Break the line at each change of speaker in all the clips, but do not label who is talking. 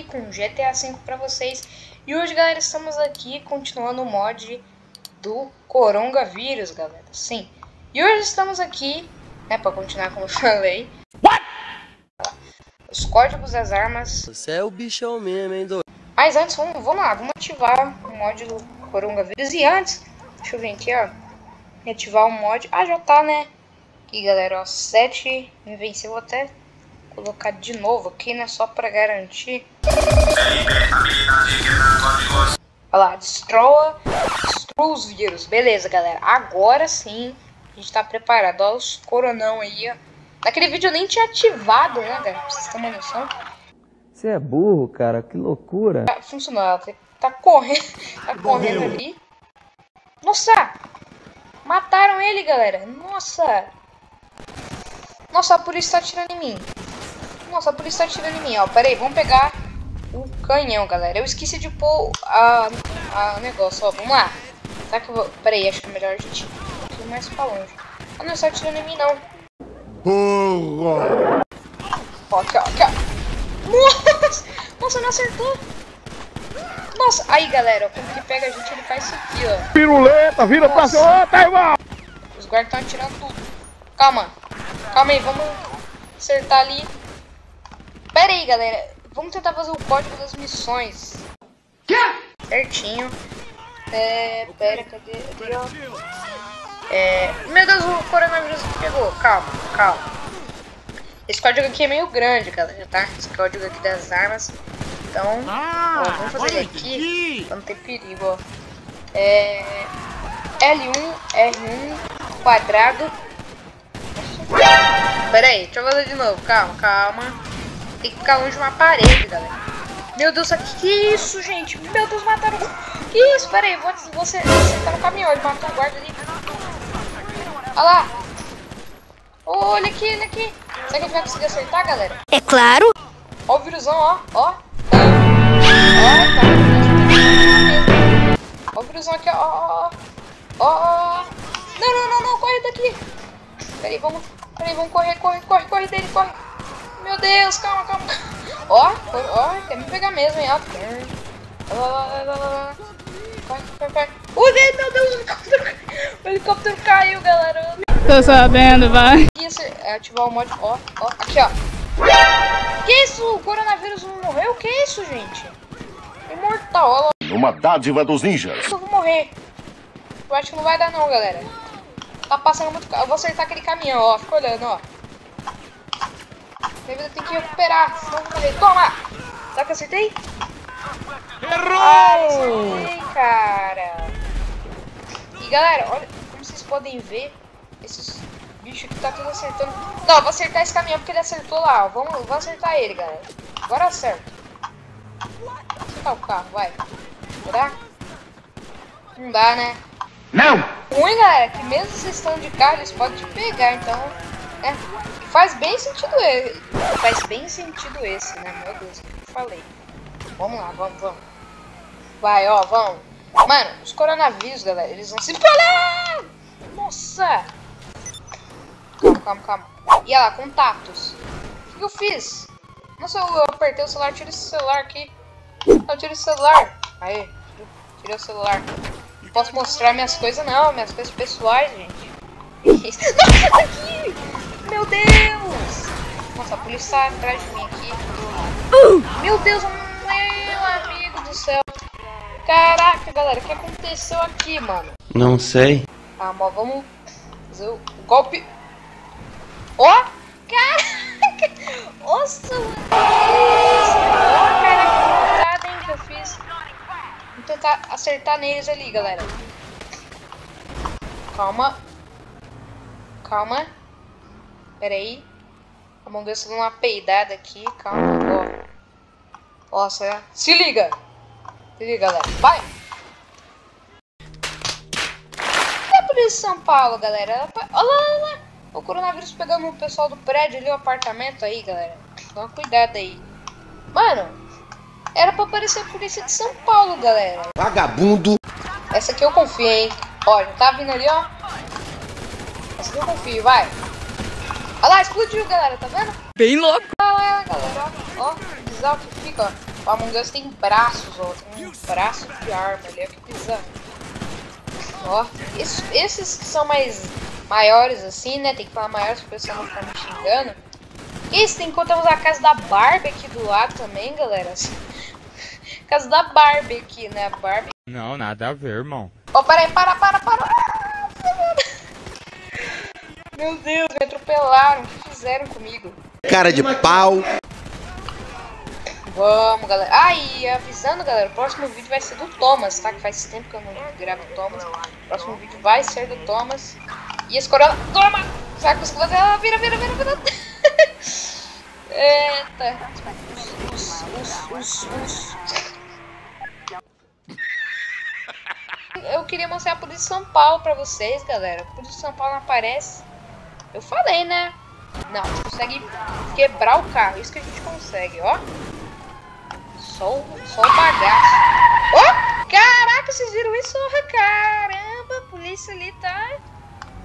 aqui com GTA V pra vocês. E hoje, galera, estamos aqui continuando o mod do Coronavírus, galera. Sim. E hoje estamos aqui, né, pra continuar como eu falei. What? Os códigos das armas.
Você é o bichão mesmo, hein, doido?
Mas antes, vamos, vamos lá, vamos ativar o mod do Coronavírus. E antes, deixa eu ver aqui, ó. Ativar o mod. Ah, já tá, né? Aqui, galera, ó. 7 invencível até colocar de novo aqui, né? Só pra garantir. Olha lá, destrua, destrua os vírus. Beleza, galera. Agora sim, a gente tá preparado. Olha os coronão aí, ó. Naquele vídeo eu nem tinha ativado, né, galera? Pra vocês terem uma noção.
Você é burro, cara. Que loucura.
Ah, funcionou. Ela tá correndo, tá correndo ali. Nossa! Mataram ele, galera. Nossa! Nossa, a polícia tá atirando em mim. Nossa, a polícia tá atirando em mim, ó. Pera aí, vamos pegar o canhão, galera. Eu esqueci de pôr a, a negócio, ó. Vamos lá. Será que eu vou... Pera aí, acho que é melhor a gente ir mais pra longe. Ah, não está atirando em mim, não.
Burro!
Ó, aqui, ó, aqui, ó. Nossa! Nossa, não acertou. Nossa, aí, galera, ó, como que pega a gente, ele faz isso aqui, ó.
Piruleta, vira Nossa. pra tá, irmão!
Os guardas estão atirando tudo. Calma. Calma aí, vamos acertar ali. Pera aí, galera. Vamos tentar fazer o código das missões.
Que?
Certinho. É. Pera, cadê? ó? É. Meu Deus, o coronavírus pegou. Calma, calma. Esse código aqui é meio grande, galera, tá? Esse código aqui das armas. Então,
ah,
ó, vamos fazer ele aqui pra não ter perigo, ó. É. L1, R1, quadrado. Pera aí, deixa eu fazer de novo. Calma, calma. Tem que ficar longe de uma parede, galera. Meu Deus, que isso, gente? Meu Deus, mataram. Que isso? Pera aí, vou, vou você tá no caminhão. Ele matou o guarda ali. Olha lá. Olha aqui, olha aqui. Será que a gente vai conseguir acertar, galera?
É claro.
Ó o vírusão, ó. Ó. Ó, tá. Ó o vírusão aqui, ó. Ó, ó. Não, não, não, não. Corre daqui. Pera aí, vamos. Pera aí, vamos correr, corre, corre, corre dele, corre. Meu Deus, calma, calma. Ó, ó, quer me pegar mesmo, hein? Ó. Vai, vai, vai. Ui, meu Deus, o helicóptero, o helicóptero caiu, galera.
Tô sabendo, vai.
Isso, é ativar o mod. Ó, ó, aqui, ó. Que isso? O coronavírus não morreu? Que isso, gente? Imortal, lá.
Uma dádiva dos ninjas.
Eu vou morrer. Eu acho que não vai dar, não, galera. Tá passando muito. Eu vou acertar aquele caminhão, ó. Fica olhando, ó. Minha vida tem que recuperar, senão vou morrer. Toma! Será que eu acertei?
Errou!
acertei, cara. E galera, olha como vocês podem ver. Esses bichos que tá tudo acertando. Não, eu vou acertar esse caminhão porque ele acertou lá. Ó. Vamos, vamos acertar ele, galera. Agora acerta. Acertar o carro, vai. Será? Não dá, né?
Não!
Ruim, galera, que mesmo vocês estão de carro, eles podem te pegar, então. É. Faz bem sentido esse. Faz bem sentido esse, né? Meu Deus, o que eu falei? Vamos lá, vamos, vamos. Vai, ó, vamos. Mano, os coronavírus, galera, eles vão se espalhar! Nossa! Calma, calma, calma. E olha lá, contatos. O que eu fiz? Nossa, eu apertei o celular, tira esse celular aqui. Eu tiro esse celular. Aí, tirei o celular. Não posso mostrar minhas coisas, não. Minhas coisas pessoais, gente. Aqui! Meu Deus! Nossa, a polícia tá atrás de mim aqui. Meu Deus, meu amigo do céu. Caraca, galera, o que aconteceu aqui, mano?
Não sei.
Calma, vamos fazer o golpe. Ó! Oh, caraca! Nossa, mano! Oh, cara, que hein, que eu fiz. Vou tentar acertar neles ali, galera. Calma. Calma. Pera aí. Vamos ver se dá uma peidada aqui. Calma. Ó. Nossa, se liga. Se liga, galera. Vai. É por isso São Paulo, galera. Olha lá, olha lá. O coronavírus pegando o pessoal do prédio ali, o apartamento aí, galera. Toma cuidado aí. Mano, era pra aparecer a polícia de São Paulo, galera.
Vagabundo.
Essa aqui eu confio, hein. Ó, já tá vindo ali, ó. Essa aqui eu confio, vai. Olha lá, explodiu, galera, tá vendo?
Bem louco.
Olha lá, galera, ó. Ó, bizarro que fica, ó. O Among Us tem braços, ó. Tem um braço de arma ali, ó, que bizarro. Ó, esses, esses que são mais maiores assim, né? Tem que falar maiores pra pessoa não ficar me xingando. Isso, tem encontramos a casa da Barbie aqui do lado também, galera. casa da Barbie aqui, né? A Barbie.
Não, nada a ver, irmão.
Ó, oh, peraí, para, para, para. Meu Deus, me atropelaram. O que fizeram comigo?
Cara de pau.
Vamos, galera. Ah, e avisando, galera, o próximo vídeo vai ser do Thomas, tá? Que faz tempo que eu não gravo Thomas. O próximo vídeo vai ser do Thomas. E esse corona... Toma! Que consigo fazer? Ah, vira, vira, vira, vira. Eita. Us, us, us, us. Eu queria mostrar a Polícia de São Paulo pra vocês, galera. A Polícia de São Paulo não aparece. Eu falei, né? Não, a gente consegue quebrar o carro. Isso que a gente consegue, ó. Só o, só o bagaço. Oh! Caraca, vocês viram isso? Caramba, a polícia ali tá...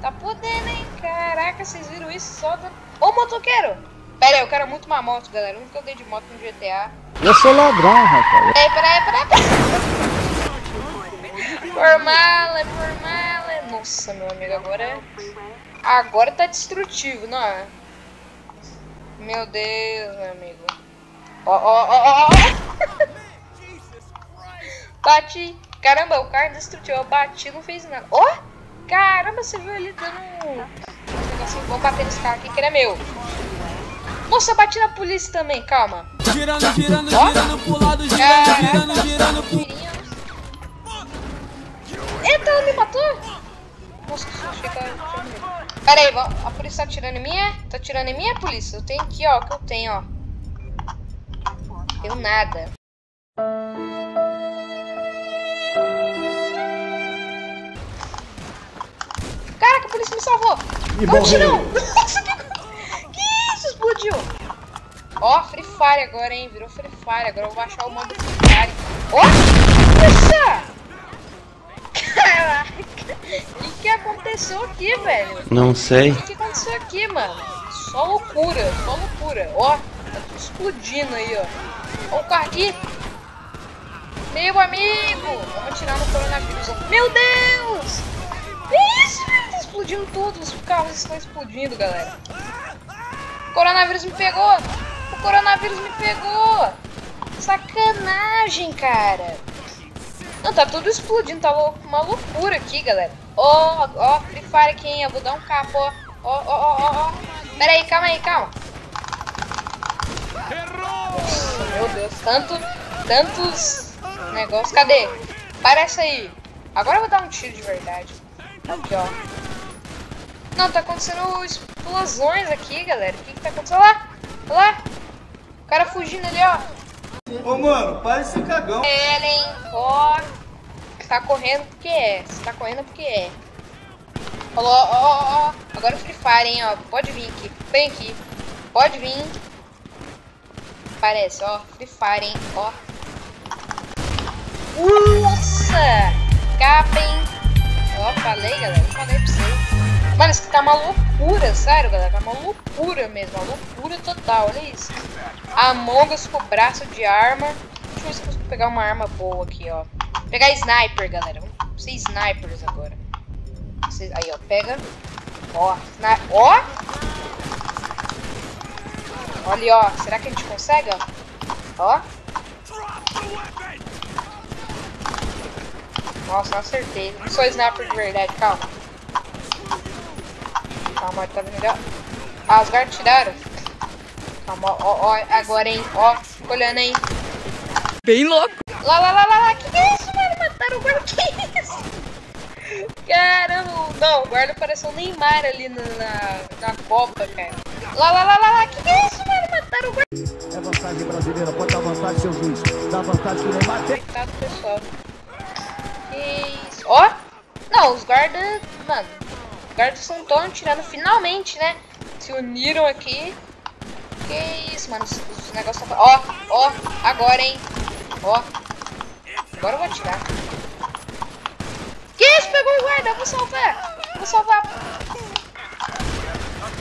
Tá podendo, hein? Caraca, vocês viram isso? Só da... Ô, motoqueiro! Pera aí, eu quero muito uma moto, galera. Nunca eu dei de moto no GTA.
Eu sou ladrão, rapaz.
Peraí, peraí, peraí. Por mala, por. Nossa, meu amigo, agora... Agora tá destrutivo, não é? Meu Deus, meu amigo. Ó, ó, ó, ó. Bati. Caramba, o carro destrutiu. Eu bati não fez nada. Ó! Oh, caramba, você viu ali dando um... Assim, vou bater nesse carro aqui que ele é meu. Nossa, bati na polícia também, calma.
Girando, girando, oh. girando pro lado, girando, girando, girando pro...
Eita, ela me matou? Que eu Pera aí, a polícia tá atirando em mim, é? Tá atirando em mim, a polícia? Eu tenho aqui, ó, que eu tenho, ó. Tenho nada. Caraca, a polícia me salvou.
E
Não, tirão. Nossa, que... que isso? Explodiu. Ó, Free Fire agora, hein? Virou Free Fire. Agora eu vou baixar o modo Free Fire. Ó, nossa! O que, aconteceu aqui, velho?
Não sei.
O que, que aconteceu aqui, mano? Só loucura, só loucura. Ó, tá tudo explodindo aí, ó. Ó o carro aqui. Meu amigo! Vamos tirar no coronavírus. Meu Deus! Que isso, velho? Tá explodindo tudo. Os carros estão explodindo, galera. O coronavírus me pegou! O coronavírus me pegou! Sacanagem, cara! Não, tá tudo explodindo, tá uma loucura aqui, galera. Ó, ó, Free Fire aqui, hein? Eu vou dar um capo, ó. Ó, ó, ó, ó, Pera aí, calma aí, calma. Nossa, meu Deus, tanto, tantos negócios. Cadê? Parece aí. Agora eu vou dar um tiro de verdade. Aqui, ó. Não, tá acontecendo explosões aqui, galera. O que que tá acontecendo? Olha lá, olha lá. O cara fugindo ali, ó.
Ô, mano, para esse cagão.
Ellen, ó. Tá correndo porque é. Você tá correndo porque é. Falou, ó, ó, ó. Agora Free Fire, hein, ó. Pode vir aqui. Vem aqui. Pode vir. Parece, ó. Free Fire, hein, ó. Nossa! Capa. Ó, falei, galera. Falei pra vocês. Mano, isso tá uma loucura, sério, galera. Tá uma loucura mesmo. Uma loucura total. Olha isso. Among Us com braço de arma. Deixa eu ver se eu consigo pegar uma arma boa aqui, ó. Pegar sniper, galera. Vamos ser snipers agora. Aí, ó. Pega. Ó. Ó. Olha, ó. Será que a gente consegue, ó? Nossa, não acertei. Não sou sniper de verdade, calma. Calma, tá ó. Ah, os guardas tiraram. Calma, ó, ó, agora, hein. Ó, fica olhando, hein.
Bem louco.
Lá, lá, lá, lá, lá. Que que é isso, mano? Mataram o guarda. Que é isso? Caramba. Não, o guarda pareceu o Neymar ali na, na, na Copa, cara. Lá, lá, lá, lá, lá. Que que é isso, mano? Mataram o guarda.
É vantagem brasileira, pode dar vantagem, seu juiz. Dá vantagem que Neymar.
Coitado, pessoal. Que isso. Ó. Não, os guardas... Mano, os guardas estão todos tirando finalmente, né? Se uniram aqui. Que isso, mano. Os, os negócios... Ó, ó. Agora, hein. Ó. Agora eu vou atirar. Que isso? Pegou o guarda. Vou salvar. Vou salvar.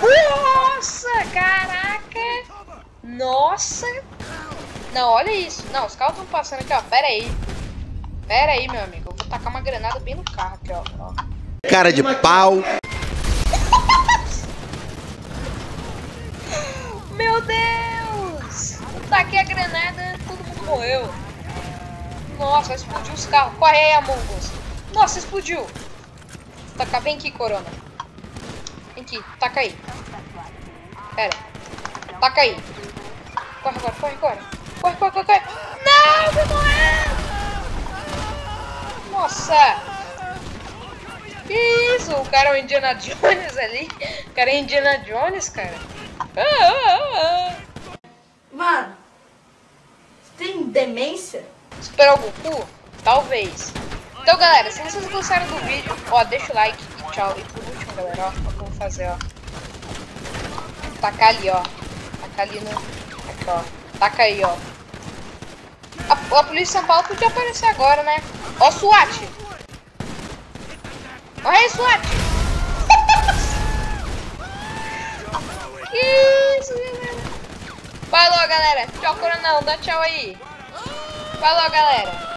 Nossa, caraca. Nossa. Não, olha isso. Não, os carros estão passando aqui, ó. Pera aí. Pera aí, meu amigo. Eu vou tacar uma granada bem no carro aqui, ó.
Cara de pau.
Meu Deus! Eu taquei a granada, todo mundo morreu. Nossa, explodiu os carros. Corre aí, Among. Nossa, explodiu. Taca, vem aqui, Corona. Vem aqui, taca aí. Pera. Taca aí. Corre agora, corre agora. Corre, corre, corre, corre. Não, vou morrer! Nossa! Que isso? O cara é o Indiana Jones ali. O cara é Indiana Jones, cara. Ah, ah, ah.
Mano, você tem demência?
Esperar o Goku? Talvez. Então, galera, se vocês gostaram do vídeo, ó, deixa o like e tchau. E por último, galera, ó, o que eu vou fazer, ó. Tacar ali, ó. Tacar ali no... Aqui, ó. Taca aí, ó. A, a Polícia de São Paulo podia aparecer agora, né? Ó, SWAT! Olha aí, SWAT! que isso, galera? Falou, galera. Tchau, coronel. Dá tchau aí. Falou, galera.